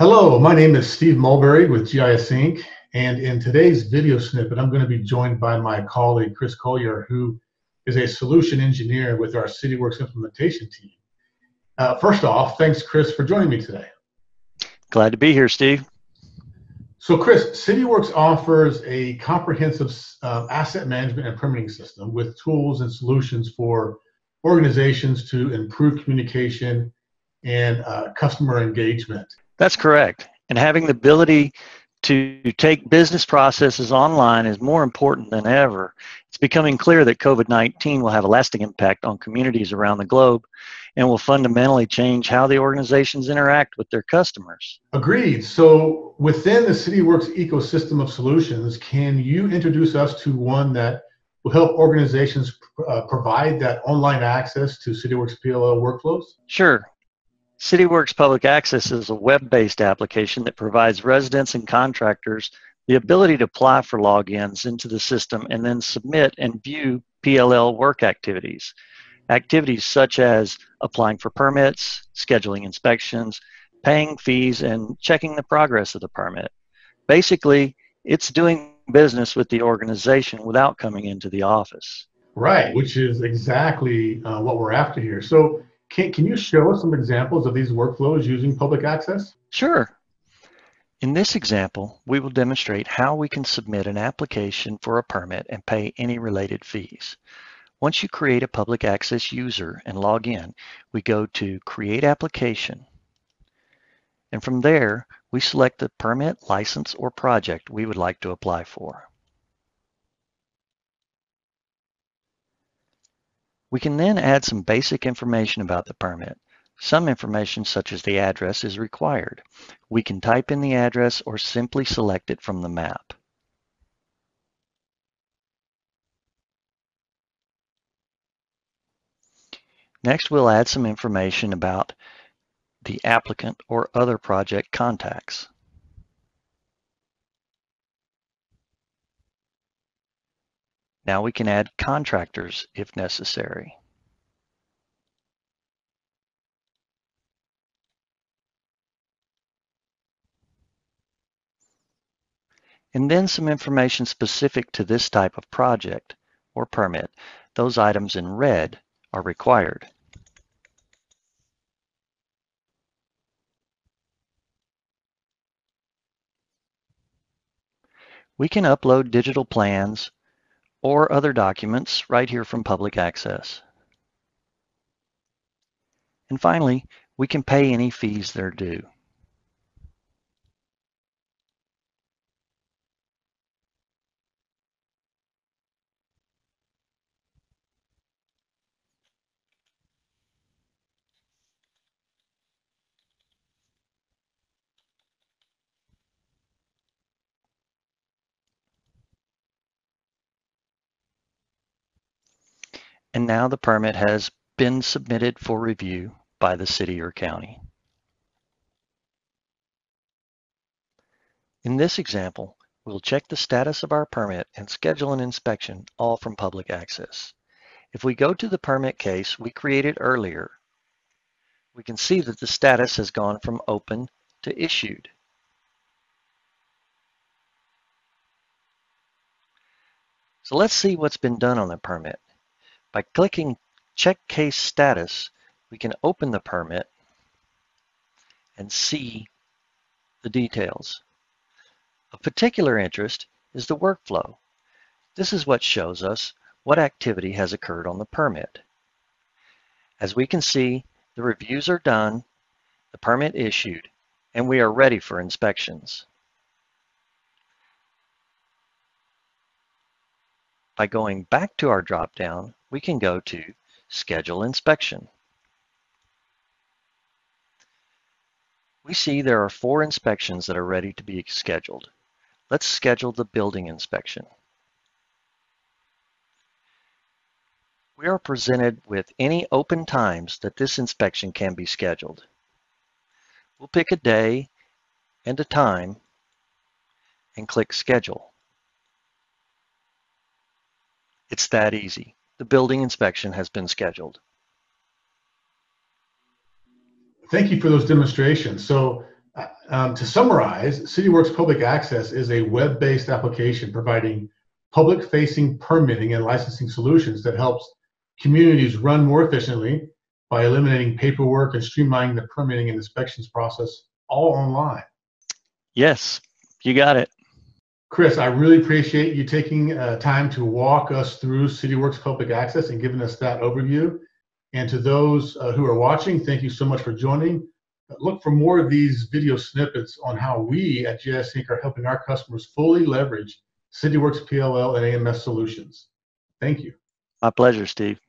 Hello, my name is Steve Mulberry with GIS Inc. And in today's video snippet, I'm going to be joined by my colleague, Chris Collier, who is a solution engineer with our CityWorks implementation team. Uh, first off, thanks, Chris, for joining me today. Glad to be here, Steve. So, Chris, CityWorks offers a comprehensive uh, asset management and permitting system with tools and solutions for organizations to improve communication and uh, customer engagement. That's correct. And having the ability to take business processes online is more important than ever. It's becoming clear that COVID 19 will have a lasting impact on communities around the globe and will fundamentally change how the organizations interact with their customers. Agreed. So, within the CityWorks ecosystem of solutions, can you introduce us to one that will help organizations uh, provide that online access to CityWorks PLL workflows? Sure. CityWorks Public Access is a web-based application that provides residents and contractors the ability to apply for logins into the system and then submit and view PLL work activities. Activities such as applying for permits, scheduling inspections, paying fees, and checking the progress of the permit. Basically, it's doing business with the organization without coming into the office. Right, which is exactly uh, what we're after here. So, can, can you show us some examples of these workflows using public access? Sure. In this example, we will demonstrate how we can submit an application for a permit and pay any related fees. Once you create a public access user and log in, we go to Create Application. And from there, we select the permit, license, or project we would like to apply for. We can then add some basic information about the permit. Some information such as the address is required. We can type in the address or simply select it from the map. Next, we'll add some information about the applicant or other project contacts. Now we can add contractors if necessary. And then some information specific to this type of project or permit. Those items in red are required. We can upload digital plans or other documents right here from public access. And finally, we can pay any fees that are due. And now the permit has been submitted for review by the city or county. In this example, we'll check the status of our permit and schedule an inspection, all from public access. If we go to the permit case we created earlier, we can see that the status has gone from open to issued. So let's see what's been done on the permit. By clicking Check Case Status, we can open the permit and see the details. Of particular interest is the workflow. This is what shows us what activity has occurred on the permit. As we can see, the reviews are done, the permit issued, and we are ready for inspections. By going back to our drop-down, we can go to Schedule Inspection. We see there are four inspections that are ready to be scheduled. Let's schedule the building inspection. We are presented with any open times that this inspection can be scheduled. We'll pick a day and a time and click Schedule. It's that easy. The building inspection has been scheduled. Thank you for those demonstrations. So uh, Um, to summarize, CityWorks Public Access is a web-based application providing public-facing permitting and licensing solutions that helps communities run more efficiently by eliminating paperwork and streamlining the permitting and inspections process all online. Yes, you got it. Chris, I really appreciate you taking uh, time to walk us through CityWorks Public Access and giving us that overview. And to those uh, who are watching, thank you so much for joining. Look for more of these video snippets on how we at GIS Inc. are helping our customers fully leverage CityWorks PLL and AMS solutions. Thank you. My pleasure, Steve.